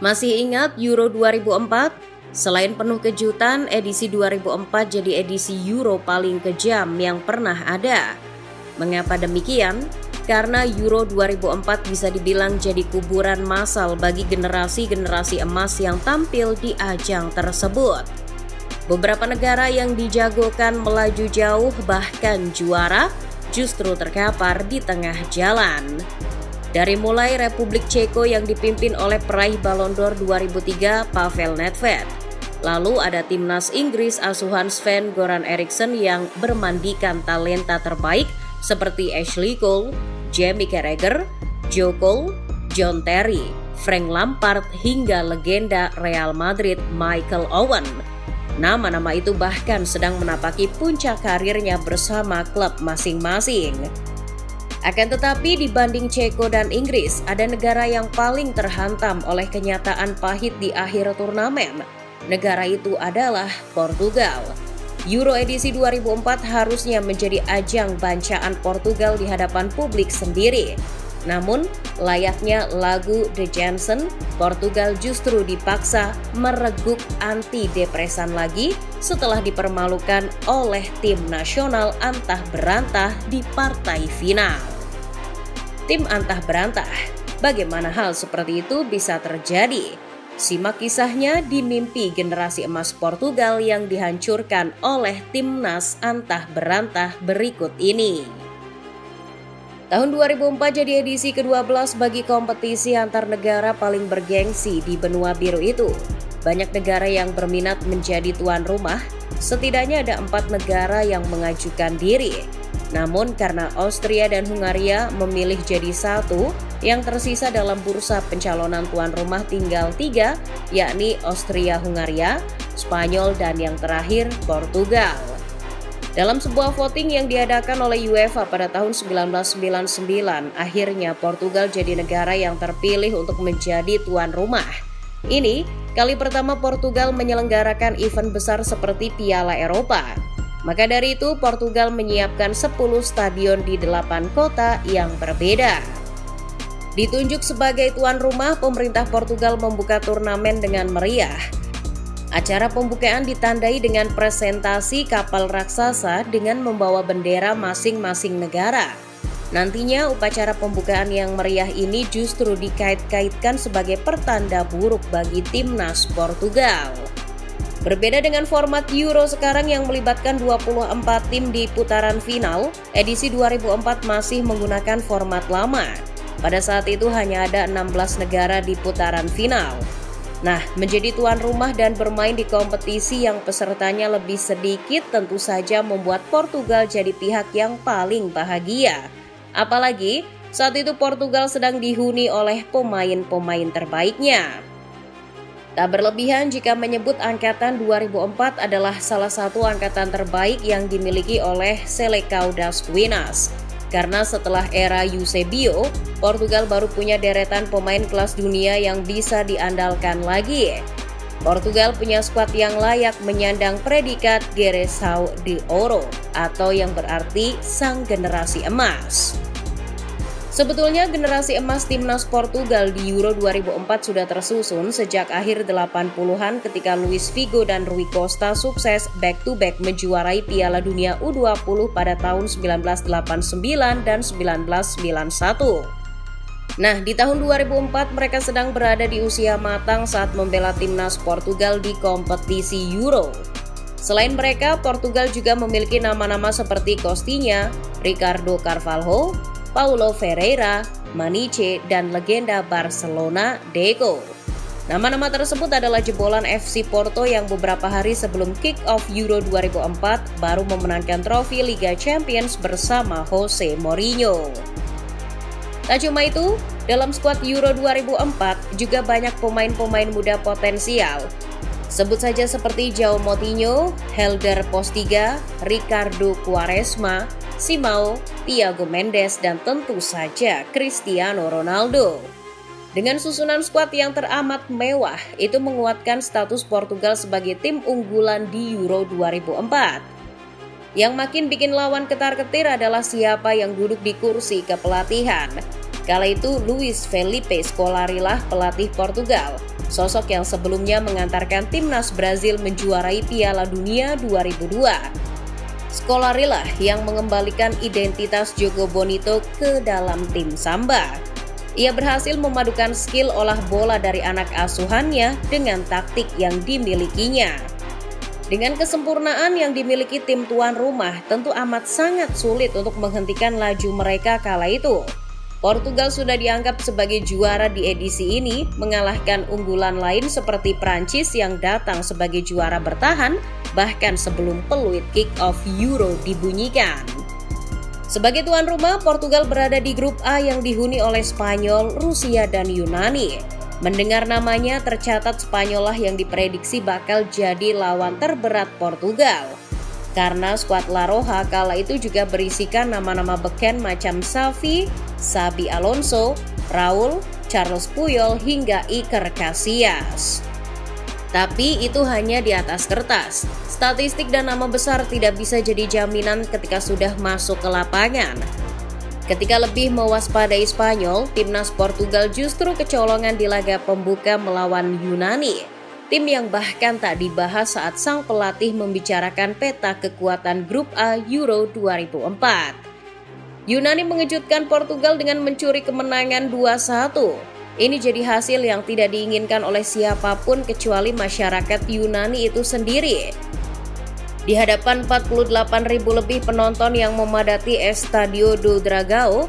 Masih ingat Euro 2004? Selain penuh kejutan, edisi 2004 jadi edisi Euro paling kejam yang pernah ada. Mengapa demikian? Karena Euro 2004 bisa dibilang jadi kuburan massal bagi generasi-generasi emas yang tampil di ajang tersebut. Beberapa negara yang dijagokan melaju jauh bahkan juara justru terkapar di tengah jalan. Dari mulai Republik Ceko yang dipimpin oleh peraih Ballon d'Or 2003 Pavel Nedved. Lalu ada timnas Inggris asuhan Sven Goran Eriksson yang bermandikan talenta terbaik seperti Ashley Cole, Jamie Carragher, Joe Cole, John Terry, Frank Lampard hingga legenda Real Madrid Michael Owen. Nama-nama itu bahkan sedang menapaki puncak karirnya bersama klub masing-masing. Akan tetapi dibanding Ceko dan Inggris, ada negara yang paling terhantam oleh kenyataan pahit di akhir turnamen. Negara itu adalah Portugal. Euro edisi 2004 harusnya menjadi ajang bancaan Portugal di hadapan publik sendiri. Namun, layaknya lagu The Jensen, Portugal justru dipaksa mereguk anti-depresan lagi setelah dipermalukan oleh tim nasional antah berantah di partai final. Tim antah berantah, bagaimana hal seperti itu bisa terjadi? Simak kisahnya di mimpi generasi emas Portugal yang dihancurkan oleh timnas antah berantah berikut ini. Tahun 2004 jadi edisi ke-12 bagi kompetisi antar negara paling bergengsi di benua biru itu. Banyak negara yang berminat menjadi tuan rumah, setidaknya ada empat negara yang mengajukan diri. Namun karena Austria dan Hungaria memilih jadi satu, yang tersisa dalam bursa pencalonan tuan rumah tinggal tiga, yakni Austria-Hungaria, Spanyol, dan yang terakhir Portugal. Dalam sebuah voting yang diadakan oleh UEFA pada tahun 1999, akhirnya Portugal jadi negara yang terpilih untuk menjadi tuan rumah. Ini kali pertama Portugal menyelenggarakan event besar seperti Piala Eropa. Maka dari itu Portugal menyiapkan 10 stadion di 8 kota yang berbeda. Ditunjuk sebagai tuan rumah, pemerintah Portugal membuka turnamen dengan meriah. Acara pembukaan ditandai dengan presentasi kapal raksasa dengan membawa bendera masing-masing negara. Nantinya upacara pembukaan yang meriah ini justru dikait-kaitkan sebagai pertanda buruk bagi timnas Portugal. Berbeda dengan format Euro sekarang yang melibatkan 24 tim di putaran final, edisi 2004 masih menggunakan format lama. Pada saat itu hanya ada 16 negara di putaran final. Nah, menjadi tuan rumah dan bermain di kompetisi yang pesertanya lebih sedikit tentu saja membuat Portugal jadi pihak yang paling bahagia. Apalagi saat itu Portugal sedang dihuni oleh pemain-pemain terbaiknya. Tak berlebihan jika menyebut angkatan 2004 adalah salah satu angkatan terbaik yang dimiliki oleh Selecao das Winas. Karena setelah era Eusebio, Portugal baru punya deretan pemain kelas dunia yang bisa diandalkan lagi. Portugal punya skuad yang layak menyandang predikat Geresau de Oro atau yang berarti sang generasi emas. Sebetulnya generasi emas timnas Portugal di Euro 2004 sudah tersusun sejak akhir 80-an ketika Luis Figo dan Rui Costa sukses back-to-back -back menjuarai Piala Dunia U20 pada tahun 1989 dan 1991. Nah, di tahun 2004 mereka sedang berada di usia matang saat membela timnas Portugal di kompetisi Euro. Selain mereka, Portugal juga memiliki nama-nama seperti Costinha, Ricardo Carvalho, Paulo Ferreira, Maniche, dan legenda Barcelona Deco. Nama-nama tersebut adalah jebolan FC Porto yang beberapa hari sebelum kick-off Euro 2004 baru memenangkan trofi Liga Champions bersama Jose Mourinho. Tak cuma itu, dalam skuad Euro 2004 juga banyak pemain-pemain muda potensial. Sebut saja seperti João Moutinho, Helder Postiga, Ricardo Quaresma, Simao, Thiago Mendes, dan tentu saja Cristiano Ronaldo. Dengan susunan skuad yang teramat mewah, itu menguatkan status Portugal sebagai tim unggulan di Euro 2004. Yang makin bikin lawan ketar-ketir adalah siapa yang duduk di kursi kepelatihan. Kala itu Luis Felipe Scolari lah pelatih Portugal, sosok yang sebelumnya mengantarkan timnas Brazil menjuarai Piala Dunia 2002. Scolari lah yang mengembalikan identitas Jogo Bonito ke dalam tim Samba. Ia berhasil memadukan skill olah bola dari anak asuhannya dengan taktik yang dimilikinya. Dengan kesempurnaan yang dimiliki tim tuan rumah, tentu amat sangat sulit untuk menghentikan laju mereka kala itu. Portugal sudah dianggap sebagai juara di edisi ini, mengalahkan unggulan lain seperti Prancis yang datang sebagai juara bertahan bahkan sebelum peluit kick-off Euro dibunyikan. Sebagai tuan rumah, Portugal berada di grup A yang dihuni oleh Spanyol, Rusia, dan Yunani. Mendengar namanya, tercatat Spanyol lah yang diprediksi bakal jadi lawan terberat Portugal. Karena skuad La Roja kala itu juga berisikan nama-nama beken macam Xavi, Sabi Alonso, Raul, Charles Puyol hingga Iker Casillas. Tapi itu hanya di atas kertas. Statistik dan nama besar tidak bisa jadi jaminan ketika sudah masuk ke lapangan. Ketika lebih mewaspadai Spanyol, timnas Portugal justru kecolongan di laga pembuka melawan Yunani Tim yang bahkan tak dibahas saat sang pelatih membicarakan peta kekuatan grup A Euro 2004. Yunani mengejutkan Portugal dengan mencuri kemenangan 2-1. Ini jadi hasil yang tidak diinginkan oleh siapa pun kecuali masyarakat Yunani itu sendiri. Di hadapan 48.000 lebih penonton yang memadati Estadio do Dragao,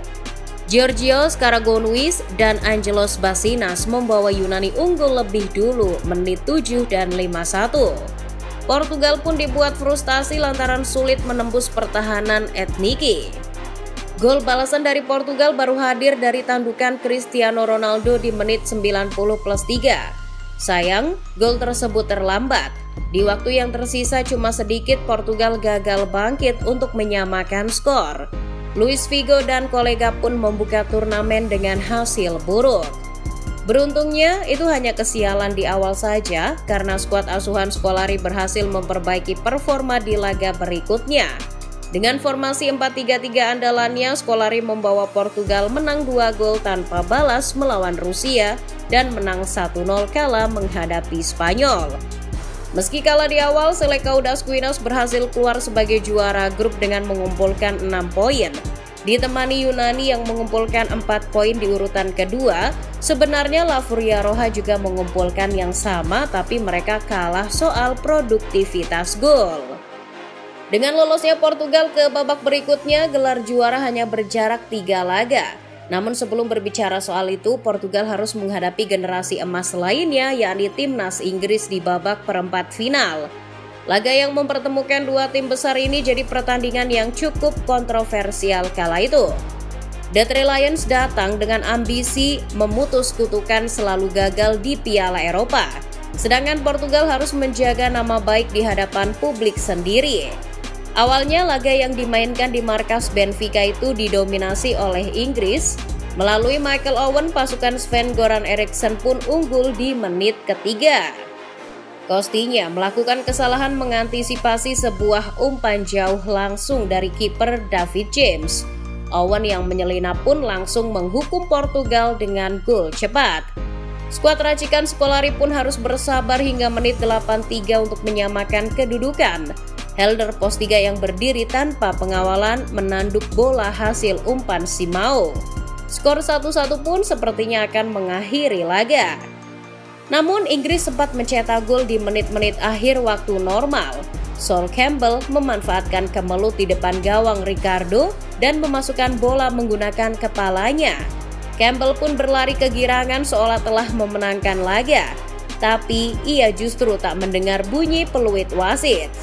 Georgios Karagounis dan Angelos Basinas membawa Yunani unggul lebih dulu menit 7 dan 5-1. Portugal pun dibuat frustasi lantaran sulit menembus pertahanan Etniki. Gol balasan dari Portugal baru hadir dari tandukan Cristiano Ronaldo di menit 90 plus 3. Sayang, gol tersebut terlambat. Di waktu yang tersisa cuma sedikit Portugal gagal bangkit untuk menyamakan skor. Luis Figo dan kolega pun membuka turnamen dengan hasil buruk. Beruntungnya, itu hanya kesialan di awal saja karena skuad asuhan Skolari berhasil memperbaiki performa di laga berikutnya. Dengan formasi 4-3-3 andalannya, Skolari membawa Portugal menang 2 gol tanpa balas melawan Rusia dan menang 1-0 kala menghadapi Spanyol. Meski kalah di awal, Selekaudas Quinas berhasil keluar sebagai juara grup dengan mengumpulkan 6 poin. Ditemani Yunani yang mengumpulkan 4 poin di urutan kedua, sebenarnya La Furia Roja juga mengumpulkan yang sama tapi mereka kalah soal produktivitas gol. Dengan lolosnya Portugal ke babak berikutnya, gelar juara hanya berjarak 3 laga. Namun sebelum berbicara soal itu, Portugal harus menghadapi generasi emas lainnya yakni timnas Inggris di babak perempat final. Laga yang mempertemukan dua tim besar ini jadi pertandingan yang cukup kontroversial kala itu. The Three Lions datang dengan ambisi memutus kutukan selalu gagal di Piala Eropa. Sedangkan Portugal harus menjaga nama baik di hadapan publik sendiri. Awalnya laga yang dimainkan di markas Benfica itu didominasi oleh Inggris. Melalui Michael Owen, pasukan Sven Goran Eriksson pun unggul di menit ketiga. Kostinya melakukan kesalahan mengantisipasi sebuah umpan jauh langsung dari kiper David James. Owen yang menyelinap pun langsung menghukum Portugal dengan gol cepat. Skuad racikan Skolari pun harus bersabar hingga menit 83 untuk menyamakan kedudukan. Helder pos 3 yang berdiri tanpa pengawalan menanduk bola hasil umpan Simao. Skor 1-1 pun sepertinya akan mengakhiri laga. Namun Inggris sempat mencetak gol di menit-menit akhir waktu normal. Sol Campbell memanfaatkan kemelut di depan gawang Ricardo dan memasukkan bola menggunakan kepalanya. Campbell pun berlari kegirangan seolah telah memenangkan laga, tapi ia justru tak mendengar bunyi peluit wasit.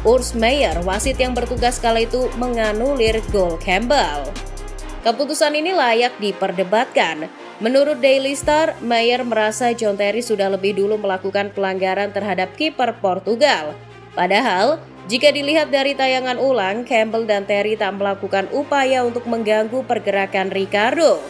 Urs Meyer, wasit yang bertugas kala itu menganulir gol Campbell. Keputusan ini layak diperdebatkan. Menurut Daily Star, Meyer merasa John Terry sudah lebih dulu melakukan pelanggaran terhadap kiper Portugal. Padahal, jika dilihat dari tayangan ulang, Campbell dan Terry tak melakukan upaya untuk mengganggu pergerakan Ricardo.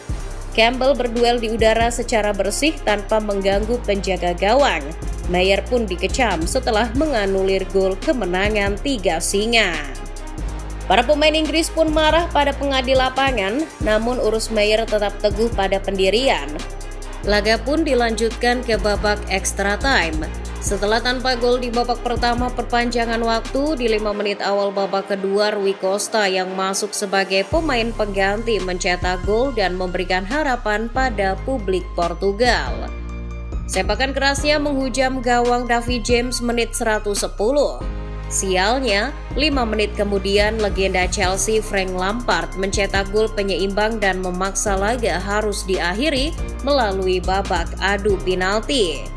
Campbell berduel di udara secara bersih tanpa mengganggu penjaga gawang. Mayer pun dikecam setelah menganulir gol kemenangan tiga singa. Para pemain Inggris pun marah pada pengadil lapangan, namun Urus Meyer tetap teguh pada pendirian. Laga pun dilanjutkan ke babak extra time. Setelah tanpa gol di babak pertama perpanjangan waktu, di 5 menit awal babak kedua Rui Costa yang masuk sebagai pemain pengganti mencetak gol dan memberikan harapan pada publik Portugal. Sepakan kerasnya menghujam gawang David James menit 110. Sialnya, 5 menit kemudian legenda Chelsea Frank Lampard mencetak gol penyeimbang dan memaksa laga harus diakhiri melalui babak adu penalti.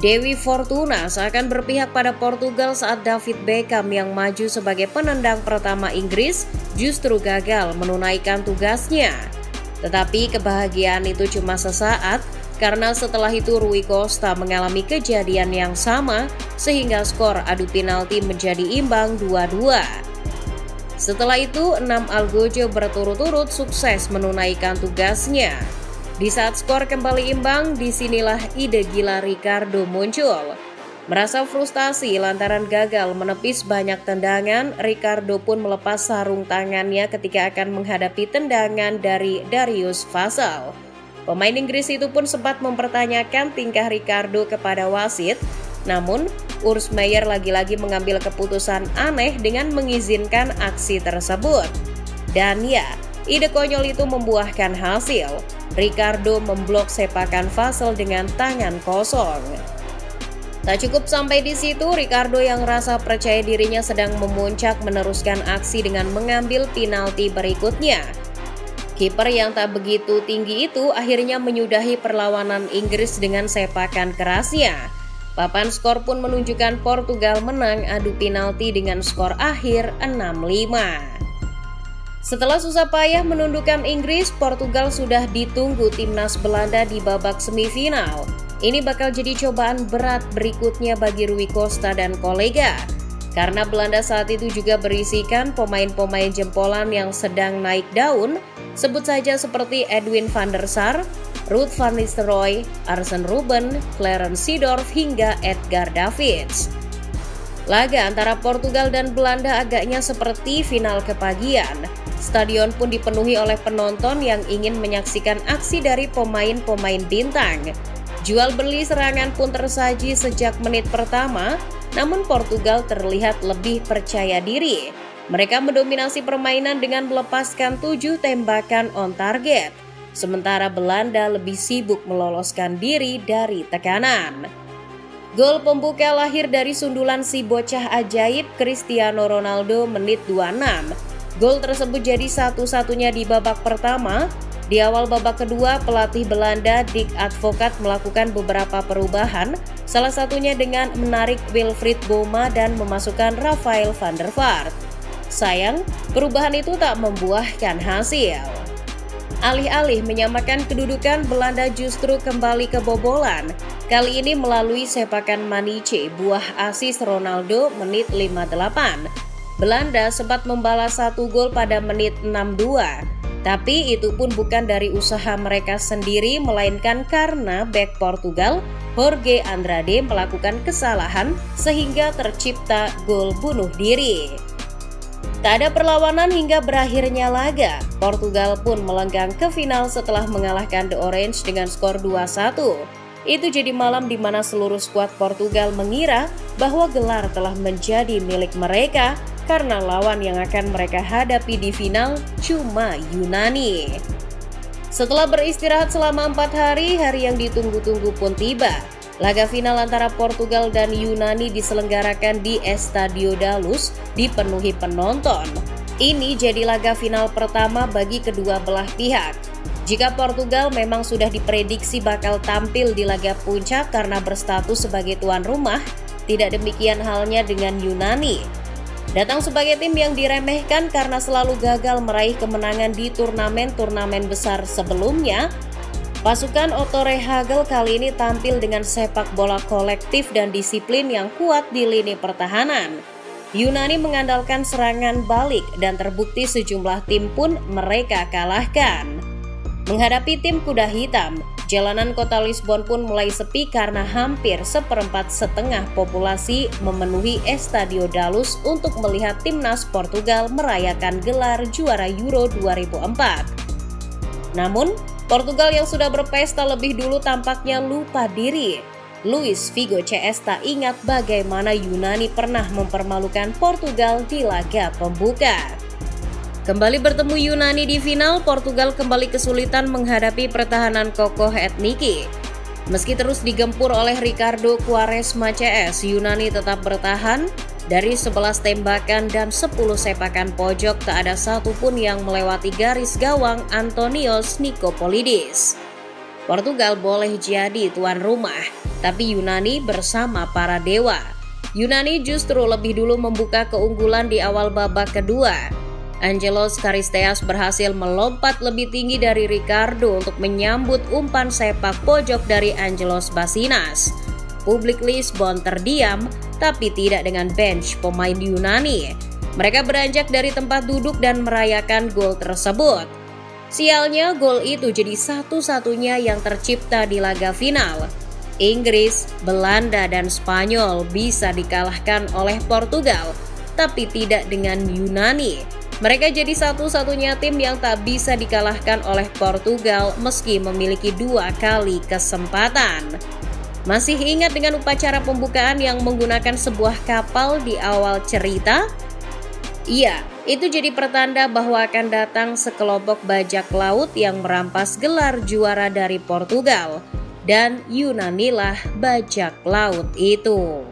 Dewi Fortuna seakan berpihak pada Portugal saat David Beckham yang maju sebagai penendang pertama Inggris justru gagal menunaikan tugasnya. Tetapi kebahagiaan itu cuma sesaat karena setelah itu Rui Costa mengalami kejadian yang sama sehingga skor adu penalti menjadi imbang 2-2. Setelah itu, enam Algojo berturut-turut sukses menunaikan tugasnya. Di saat skor kembali imbang, di sinilah ide gila Ricardo muncul. Merasa frustasi lantaran gagal menepis banyak tendangan, Ricardo pun melepas sarung tangannya ketika akan menghadapi tendangan dari Darius Fasal. Pemain Inggris itu pun sempat mempertanyakan tingkah Ricardo kepada wasit, namun Urs Meyer lagi-lagi mengambil keputusan aneh dengan mengizinkan aksi tersebut. Dan ya, ide konyol itu membuahkan hasil. Ricardo memblok sepakan Fasel dengan tangan kosong. Tak cukup sampai di situ, Ricardo yang rasa percaya dirinya sedang memuncak meneruskan aksi dengan mengambil penalti berikutnya. Kiper yang tak begitu tinggi itu akhirnya menyudahi perlawanan Inggris dengan sepakan kerasnya. Papan skor pun menunjukkan Portugal menang adu penalti dengan skor akhir 6-5. Setelah susah payah menundukkan Inggris, Portugal sudah ditunggu timnas Belanda di babak semifinal. Ini bakal jadi cobaan berat berikutnya bagi Rui Costa dan kolega. Karena Belanda saat itu juga berisikan pemain-pemain jempolan yang sedang naik daun, sebut saja seperti Edwin van der Sar, Ruth van Nistelrooy, Arsene Ruben, Clarence Seedorf hingga Edgar Davids. Laga antara Portugal dan Belanda agaknya seperti final kepagian. Stadion pun dipenuhi oleh penonton yang ingin menyaksikan aksi dari pemain-pemain bintang. Jual beli serangan pun tersaji sejak menit pertama, namun Portugal terlihat lebih percaya diri. Mereka mendominasi permainan dengan melepaskan tujuh tembakan on target, sementara Belanda lebih sibuk meloloskan diri dari tekanan. Gol pembuka lahir dari sundulan si bocah ajaib Cristiano Ronaldo menit 26 Gol tersebut jadi satu-satunya di babak pertama. Di awal babak kedua, pelatih Belanda Dick Advokat melakukan beberapa perubahan, salah satunya dengan menarik Wilfried Boma dan memasukkan Rafael van der Vaart. Sayang, perubahan itu tak membuahkan hasil. Alih-alih menyamakan kedudukan, Belanda justru kembali kebobolan. Kali ini melalui sepakan Maniche, buah asis Ronaldo menit 58. Belanda sempat membalas satu gol pada menit 62. Tapi itu pun bukan dari usaha mereka sendiri melainkan karena back Portugal Jorge Andrade melakukan kesalahan sehingga tercipta gol bunuh diri. Tak ada perlawanan hingga berakhirnya laga. Portugal pun melenggang ke final setelah mengalahkan The Orange dengan skor 2-1. Itu jadi malam di mana seluruh skuad Portugal mengira bahwa gelar telah menjadi milik mereka karena lawan yang akan mereka hadapi di final cuma Yunani. Setelah beristirahat selama empat hari, hari yang ditunggu-tunggu pun tiba. Laga final antara Portugal dan Yunani diselenggarakan di Estadio Dalus dipenuhi penonton. Ini jadi laga final pertama bagi kedua belah pihak. Jika Portugal memang sudah diprediksi bakal tampil di laga puncak karena berstatus sebagai tuan rumah, tidak demikian halnya dengan Yunani. Datang sebagai tim yang diremehkan karena selalu gagal meraih kemenangan di turnamen-turnamen besar sebelumnya, pasukan Otto Rehagel kali ini tampil dengan sepak bola kolektif dan disiplin yang kuat di lini pertahanan. Yunani mengandalkan serangan balik dan terbukti sejumlah tim pun mereka kalahkan. Menghadapi tim kuda hitam, jalanan kota Lisbon pun mulai sepi karena hampir seperempat setengah populasi memenuhi Estadio Dalus untuk melihat timnas Portugal merayakan gelar juara Euro 2004. Namun, Portugal yang sudah berpesta lebih dulu tampaknya lupa diri. Luis Figo CS tak ingat bagaimana Yunani pernah mempermalukan Portugal di laga pembuka. Kembali bertemu Yunani di final, Portugal kembali kesulitan menghadapi pertahanan kokoh etniki. Meski terus digempur oleh Ricardo Quaresma CS, Yunani tetap bertahan. Dari 11 tembakan dan 10 sepakan pojok, tak ada satupun yang melewati garis gawang Antonios Nikopolidis. Portugal boleh jadi tuan rumah, tapi Yunani bersama para dewa. Yunani justru lebih dulu membuka keunggulan di awal babak kedua. Angelos Caristeas berhasil melompat lebih tinggi dari Ricardo untuk menyambut umpan sepak pojok dari Angelos Basinas. Publik Lisbon terdiam, tapi tidak dengan bench pemain Yunani. Mereka beranjak dari tempat duduk dan merayakan gol tersebut. Sialnya, gol itu jadi satu-satunya yang tercipta di laga final. Inggris, Belanda, dan Spanyol bisa dikalahkan oleh Portugal, tapi tidak dengan Yunani. Mereka jadi satu-satunya tim yang tak bisa dikalahkan oleh Portugal meski memiliki dua kali kesempatan. Masih ingat dengan upacara pembukaan yang menggunakan sebuah kapal di awal cerita? Iya, itu jadi pertanda bahwa akan datang sekelompok bajak laut yang merampas gelar juara dari Portugal. Dan Yunanilah bajak laut itu.